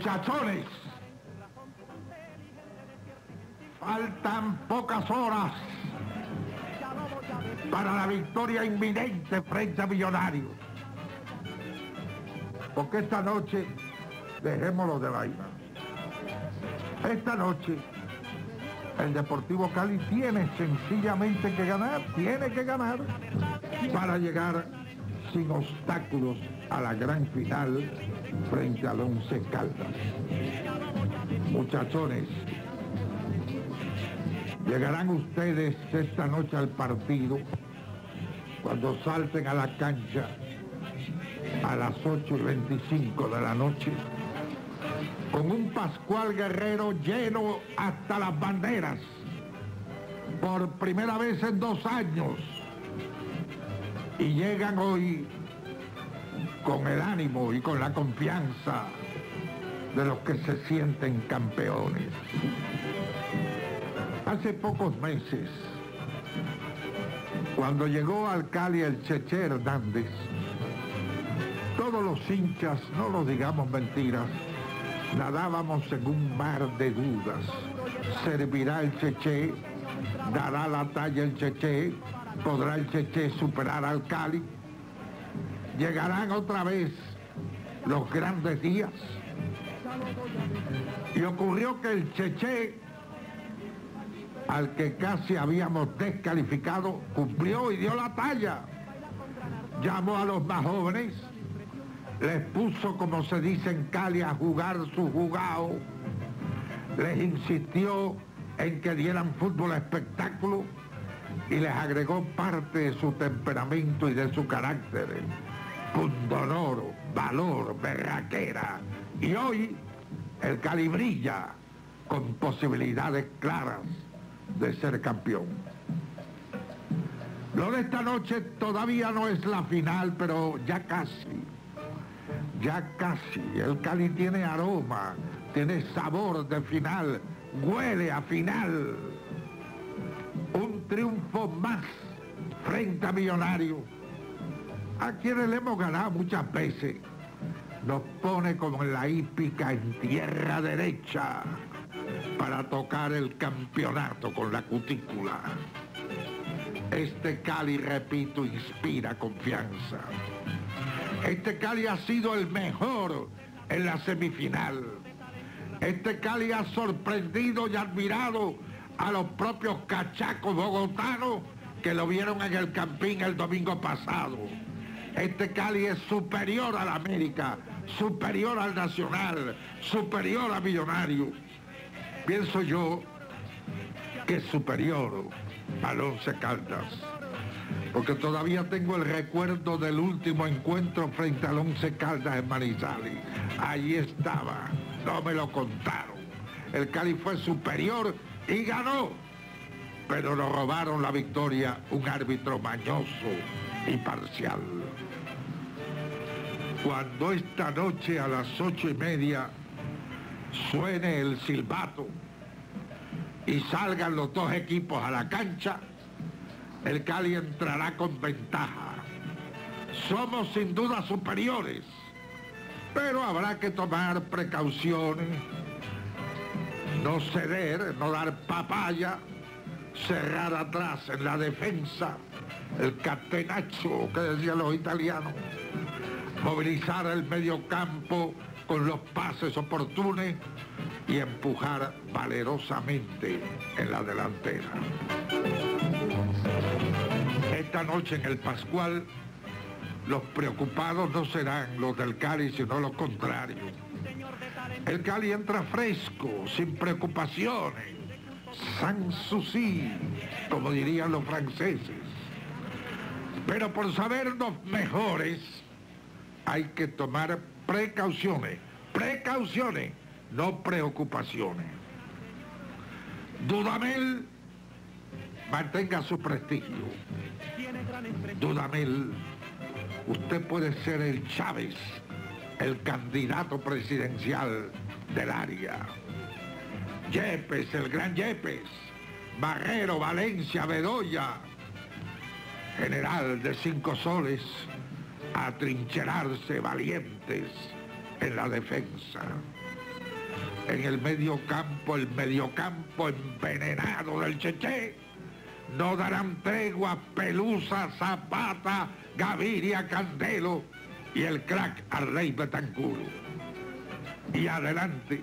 Muchachones, faltan pocas horas para la victoria inminente frente a Millonarios. Porque esta noche, dejémoslo de vaina. Esta noche, el Deportivo Cali tiene sencillamente que ganar, tiene que ganar para llegar sin obstáculos a la gran final frente al Once Caldas. Muchachones, llegarán ustedes esta noche al partido cuando salten a la cancha a las 8 y 25 de la noche con un Pascual Guerrero lleno hasta las banderas por primera vez en dos años y llegan hoy con el ánimo y con la confianza de los que se sienten campeones. Hace pocos meses, cuando llegó al Cali el Cheche Hernández, todos los hinchas, no lo digamos mentiras, nadábamos en un mar de dudas. ¿Servirá el Cheche? ¿Dará la talla el Cheche? ¿Podrá el Cheche superar al Cali? ¿Llegarán otra vez los grandes días? Y ocurrió que el Cheche, al que casi habíamos descalificado, cumplió y dio la talla. Llamó a los más jóvenes, les puso, como se dice en Cali, a jugar su jugado, les insistió en que dieran fútbol espectáculo y les agregó parte de su temperamento y de su carácter, pundonoro, valor, berraquera. Y hoy el Cali brilla con posibilidades claras de ser campeón. Lo de esta noche todavía no es la final, pero ya casi, ya casi. El Cali tiene aroma, tiene sabor de final, huele a final. Un triunfo más frente a Millonarios, a quienes le hemos ganado muchas veces. Nos pone como en la hípica en tierra derecha para tocar el campeonato con la cutícula. Este Cali, repito, inspira confianza. Este Cali ha sido el mejor en la semifinal. Este Cali ha sorprendido y admirado a los propios cachacos bogotanos que lo vieron en el campín el domingo pasado. Este Cali es superior a la América, superior al Nacional, superior a Millonario. Pienso yo que es superior al Once Caldas. Porque todavía tengo el recuerdo del último encuentro frente al Once Caldas en Manizales. Allí estaba, no me lo contaron. El Cali fue superior y ganó. Pero nos robaron la victoria un árbitro mañoso y parcial. Cuando esta noche a las ocho y media suene el silbato y salgan los dos equipos a la cancha, el Cali entrará con ventaja. Somos sin duda superiores, pero habrá que tomar precauciones, no ceder, no dar papaya, cerrar atrás en la defensa, el catenaccio que decían los italianos, movilizar el medio campo con los pases oportunos y empujar valerosamente en la delantera. Esta noche en el Pascual, los preocupados no serán los del Cali, sino los contrarios. El Cali entra fresco, sin preocupaciones, sans souci, como dirían los franceses. Pero por sabernos mejores, hay que tomar precauciones, precauciones, no preocupaciones. Dudamel mantenga su prestigio. Dudamel, usted puede ser el Chávez, el candidato presidencial del área. Yepes, el gran Yepes, Barrero, Valencia, Bedoya, general de cinco soles, a trincherarse valientes en la defensa. en el medio campo, el mediocampo envenenado del Cheche. No darán tregua Pelusa, Zapata, Gaviria, Candelo y el crack al rey Betancuro. Y adelante,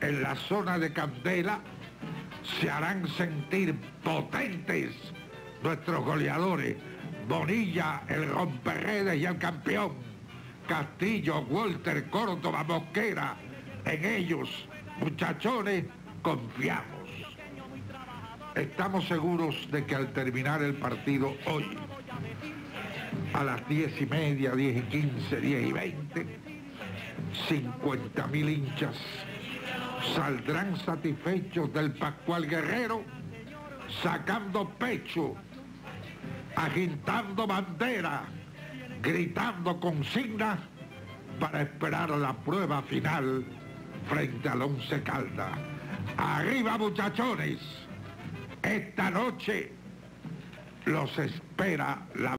en la zona de Candela, se harán sentir potentes nuestros goleadores. Bonilla, el romperredes y el campeón. Castillo, Walter, Córdoba, Mosquera. En ellos, muchachones, confiamos. Estamos seguros de que al terminar el partido hoy, a las diez y media, diez y quince, diez y veinte, 50 mil hinchas saldrán satisfechos del Pascual Guerrero, sacando pecho, agitando bandera, gritando consignas para esperar la prueba final frente al Once Calda. Arriba muchachones, esta noche los espera la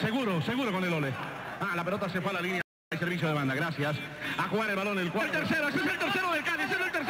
Seguro, seguro con el ole. Ah, la pelota se fue a la línea servicio de banda. Gracias. A jugar el balón el cuarto. El tercero, ese es el tercero del Cádiz, es el tercero.